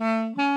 Mm-hmm.